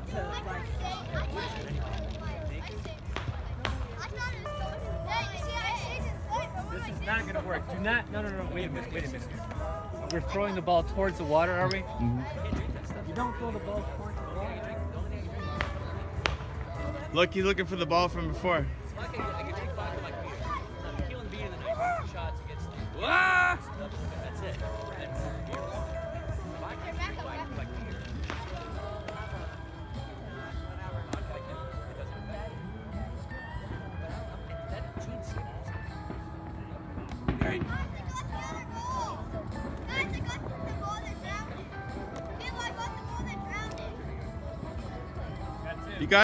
not to like. This is not gonna work. Do not. No, no, no. Wait a minute. Wait a minute. We're throwing the ball towards the water, are we? Mm -hmm. You don't throw the ball towards the water. Look, you looking for the ball from before. Whoa! You guys.